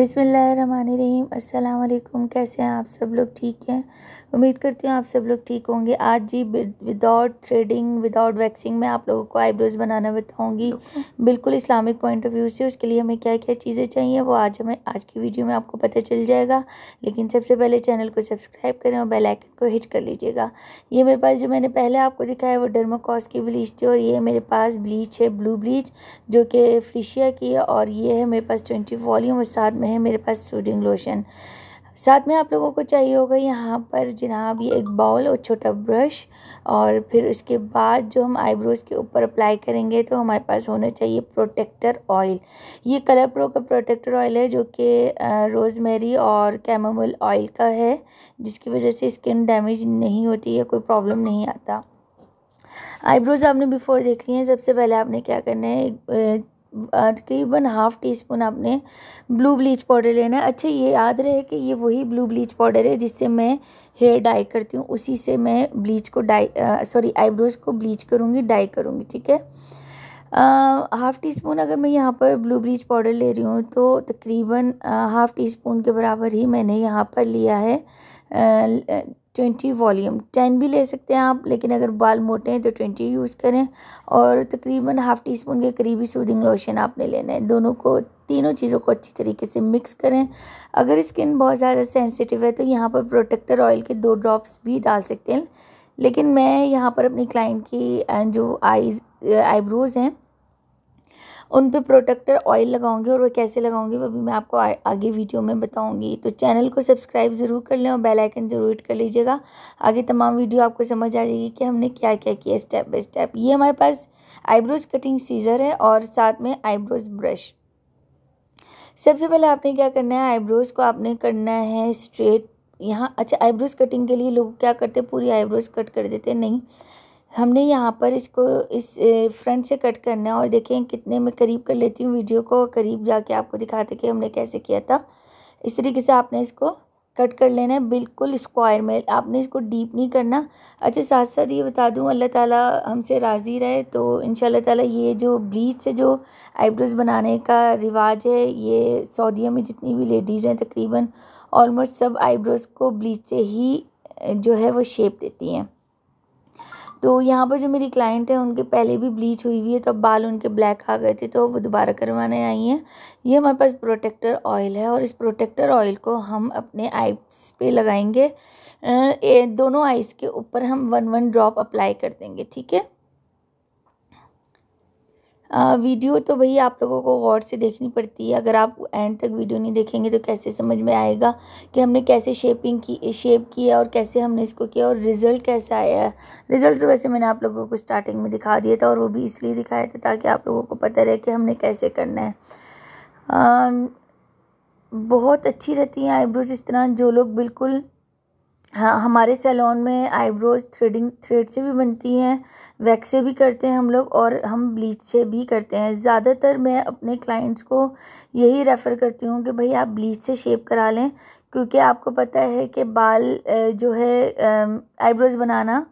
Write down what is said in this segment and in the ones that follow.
बिसमीम अल्लाम कैसे हैं आप सब लोग? ठीक हैं? उम्मीद करती हूँ आप सब लोग ठीक होंगे। आज जी विदाउट थ्रेडिंग विदाउट वैक्सिंग मैं आप लोगों को आईब्रोज़ बनाना बताऊँगी। बिल्कुल। इस्लामिक पॉइंट ऑफ़ व्यू से। उसके लिए हमें क्या क्या चीज़ें चाहिए वो आज हमें आज की वीडियो में आपको पता चल जाएगा। लेकिन सबसे पहले चैनल को सब्सक्राइब करें और बेलाइकन को हिट कर लीजिएगा। ये मेरे पास जो मैंने पहले आपको दिखाया वो डर्माकॉस की ब्लीच थी और ये मेरे पास ब्लीच है ब्लू ब्लीच जो कि फ्रिशिया की है और ये है मेरे पास ट्वेंटी वॉल्यूम और साथ में है, मेरे पास सूडिंग लोशन साथ में आप लोगों को चाहिए होगा यहाँ पर जनाब ये एक बाउल और छोटा ब्रश और फिर उसके बाद जो हम आईब्रोज़ के ऊपर अप्लाई करेंगे तो हमारे पास होना चाहिए प्रोटेक्टर ऑयल ये कलर प्रो का प्रोटेक्टर ऑयल है जो कि रोज़मेरी और कैमोमिल ऑयल का है, जिसकी वजह से स्किन डैमेज नहीं होती है कोई प्रॉब्लम नहीं आता। आईब्रोज़ आपने बिफोर देख लिए हैं, सबसे पहले आपने क्या करना है तकरीबन हाफ़ टी स्पून आपने ब्लू ब्लीच पाउडर लेना है। अच्छा ये याद रहे कि ये वही ब्लू ब्लीच पाउडर है जिससे मैं हेयर डाई करती हूँ। उसी से मैं ब्लीच को डाई सॉरी आईब्रोज़ को ब्लीच करूँगी डाई करूँगी, ठीक है? हाफ़ टी स्पून अगर मैं यहाँ पर ब्लू ब्लीच पाउडर ले रही हूँ तो तकरीबन हाफ़ टी स्पून के बराबर ही मैंने यहाँ पर लिया है ट्वेंटी वॉल्यूम, टेन भी ले सकते हैं आप, लेकिन अगर बाल मोटे हैं तो ट्वेंटी यूज़ करें और तकरीबन हाफ़ टी स्पून के करीबी सूदिंग लोशन आपने लेना है। दोनों को, तीनों चीज़ों को अच्छी तरीके से मिक्स करें। अगर स्किन बहुत ज़्यादा सेंसिटिव है तो यहाँ पर प्रोटेक्टर ऑयल के दो ड्रॉप्स भी डाल सकते हैं। लेकिन मैं यहाँ पर अपनी क्लाइंट की जो आईज आईब्रोज़ हैं उन पे प्रोटेक्टर ऑयल लगाऊँगी और वो कैसे लगाऊँगी वो भी मैं आपको आ, आगे वीडियो में बताऊँगी। तो चैनल को सब्सक्राइब ज़रूर कर लें और बेल आइकन ज़रूर हिट कर लीजिएगा। आगे तमाम वीडियो आपको समझ आ जाएगी कि हमने क्या क्या किया स्टेप बाई स्टेप ये हमारे पास आईब्रोज़ कटिंग सीज़र है और साथ में आईब्रोज़ ब्रश सबसे पहले आपने क्या करना है? आईब्रोज़ को आपने करना है स्ट्रेट यहाँ अच्छा आईब्रोज़ कटिंग के लिए लोग क्या करते हैं? पूरी आईब्रोज़ कट कर देते हैं। नहीं हमने यहाँ पर इसको, इस फ्रंट से कट करना है और देखें कितने में करीब कर लेती हूँ वीडियो को करीब जाके आपको दिखाते कि हमने कैसे किया था। इस तरीके से आपने इसको कट कर लेना है, बिल्कुल स्क्वायर में। आपने इसको डीप नहीं करना। अच्छा साथ साथ ये बता दूँ, अल्लाह ताला हमसे राज़ी रहे तो इन ताला ये जो ब्लीच से जो आईब्रोज़ बनाने का रिवाज है, ये सऊदीया में जितनी भी लेडीज़ हैं तकरीबन ऑलमोस्ट सब आईब्रोज़ को ब्लीच से ही जो है वो शेप देती हैं। तो यहाँ पर जो मेरी क्लाइंट है, उनके पहले भी ब्लीच हुई हुई है तो बाल उनके ब्लैक आ गए थे तो वो दोबारा करवाने आई हैं। ये हमारे पास प्रोटेक्टर ऑयल है और इस प्रोटेक्टर ऑयल को हम अपने आइस पे लगाएँगे। दोनों आइस के ऊपर हम वन वन ड्रॉप अप्लाई कर देंगे, ठीक है? वीडियो तो भाई आप लोगों को गौर से देखनी पड़ती है। अगर आप एंड तक वीडियो नहीं देखेंगे तो कैसे समझ में आएगा कि हमने कैसे शेपिंग की शेप की है और कैसे हमने इसको किया और रिज़ल्ट कैसा आया? है रिज़ल्ट तो वैसे मैंने आप लोगों को स्टार्टिंग में दिखा दिया था और वो भी इसलिए दिखाया था ताकि आप लोगों को पता रहे कि हमने कैसे करना है। आ, बहुत अच्छी रहती हैं आईब्रोज इस तरह जो लोग बिल्कुल हाँ हमारे सैलून में आईब्रोज थ्रेडिंग, थ्रेड से भी बनती हैं, वैक्स से भी करते हैं हम लोग और हम ब्लीच से भी करते हैं। ज़्यादातर मैं अपने क्लाइंट्स को यही रेफ़र करती हूँ कि भाई आप ब्लीच से शेप करा लें, क्योंकि आपको पता है कि बाल जो है आईब्रोज बनाना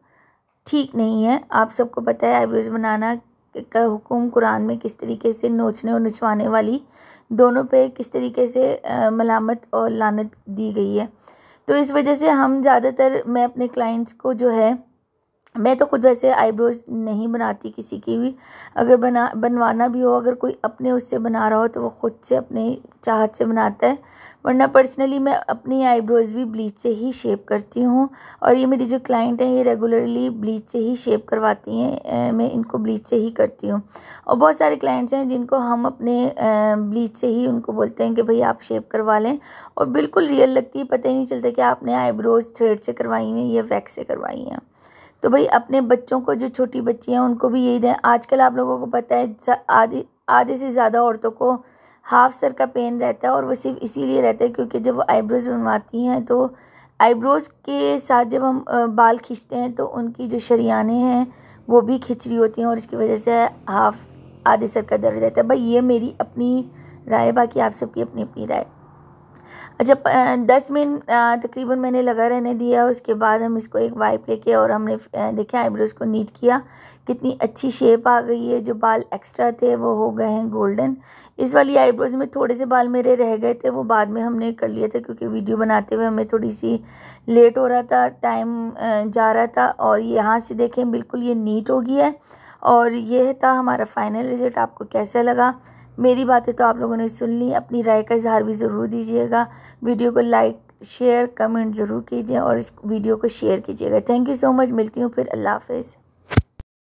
ठीक नहीं है। आप सबको पता है आईब्रोज बनाना का हुक्म कुरान में किस तरीके से नोचने और नचवाने वाली दोनों पे किस तरीके से मलामत और लानत दी गई है। तो इस वजह से हम ज़्यादातर मैं अपने क्लाइंट्स को जो है मैं तो खुद वैसे आईब्रोज़ नहीं बनाती किसी की भी। अगर बना, बनवाना भी हो, अगर कोई अपने उससे बना रहा हो तो वो ख़ुद से अपने चाहत से बनाता है। वरना पर्सनली मैं अपनी आईब्रोज़ भी ब्लीच से ही शेप करती हूँ। और ये मेरी जो क्लाइंट हैं, ये रेगुलरली ब्लीच से ही शेप करवाती हैं मैं इनको ब्लीच से ही करती हूँ। और बहुत सारे क्लाइंट्स हैं, जिनको हम अपने ब्लीच से ही उनको बोलते हैं कि भाई आप शेप करवा लें। और बिल्कुल रियल लगती है, पता ही नहीं चलता कि आपने आईब्रोज़ थ्रेड से करवाई हैं या वैक्स से करवाई हैं। तो भाई अपने बच्चों को, जो छोटी बच्ची हैं, उनको भी यही दें। आजकल आप लोगों को पता है आधे आधे से ज़्यादा औरतों को हाफ़ सर का पेन रहता है और वो सिर्फ़ इसीलिए रहता है क्योंकि जब वो आईब्रोज़ बनवाती हैं तो आईब्रोज़ के साथ जब हम बाल खींचते हैं तो उनकी जो शरियाने हैं, वो भी खिंच रही होती हैं और इसकी वजह से हाफ़ आधे सर का दर्द रहता है। भाई ये मेरी अपनी राय बाकी आप सबकी अपनी अपनी राय। अच्छा दस मिनट तकरीबन मैंने लगा रहने दिया, उसके बाद हम इसको एक वाइप लेके और हमने देखे आईब्रोज़ को नीट किया। कितनी अच्छी शेप आ गई है, जो बाल एक्स्ट्रा थे, वो हो गए हैं गोल्डन। इस वाली आईब्रोज़ में थोड़े से बाल मेरे रह गए थे, वो बाद में हमने कर लिए थे, क्योंकि वीडियो बनाते हुए हमें थोड़ी सी लेट हो रहा था, टाइम जा रहा था, और यहाँ से देखें, बिल्कुल ये नीट हो गया है। और ये था हमारा फाइनल रिज़ल्ट, आपको कैसा लगा? मेरी बातें तो आप लोगों ने सुन ली, अपनी राय का इजहार भी ज़रूर दीजिएगा। वीडियो को लाइक, शेयर, कमेंट ज़रूर कीजिए और इस वीडियो को शेयर कीजिएगा। थैंक यू सो मच, मिलती हूँ फिर, अल्लाह हाफिज़।